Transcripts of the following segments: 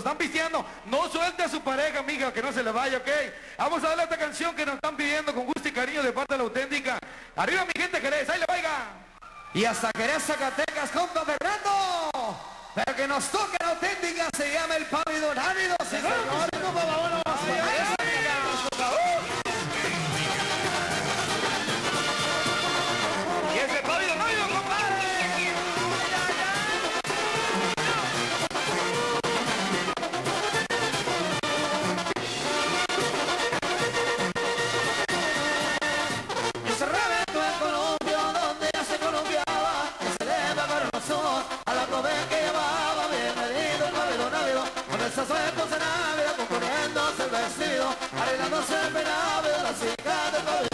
están pisteando, no suelte a su pareja, amiga, que no se le vaya, ¿ok? Vamos a darle esta canción que nos están pidiendo con gusto y cariño de parte de la auténtica. Arriba mi gente Jerez, ahí le vaya. Y hasta Jerez Zacatecas, compa Fernando. Pero que nos toque la auténtica, se llama el pávido návido, señor. De cosa návida, componiéndose el vestido, arreglándose el penado de la chica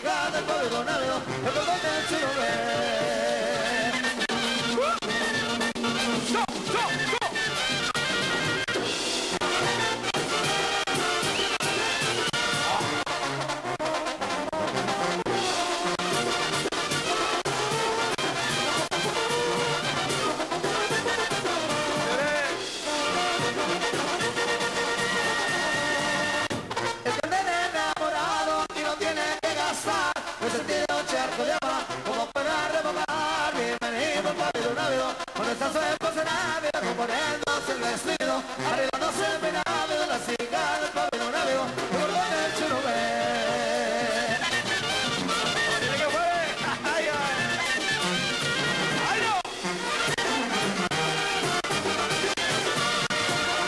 penado de la návida, componiéndose el vestido, arreglándose el penado de la návido, el del chulo ve. Tiene que. ¡Ay, no!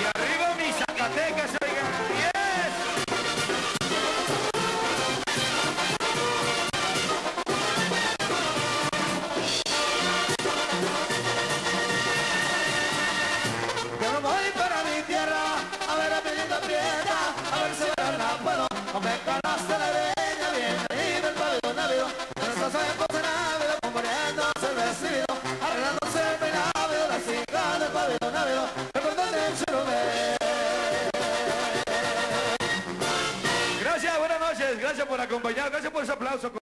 Y arriba mis Zacatecas, puedo, con canasta de leña, bienvenido el pávido návido, con esta suave cosa návida, componiéndose el vestido, arreglándose el peinado, la chica del pávido návido, el cordón del chulo ve. Gracias, buenas noches. Gracias por acompañar. Gracias por ese aplauso.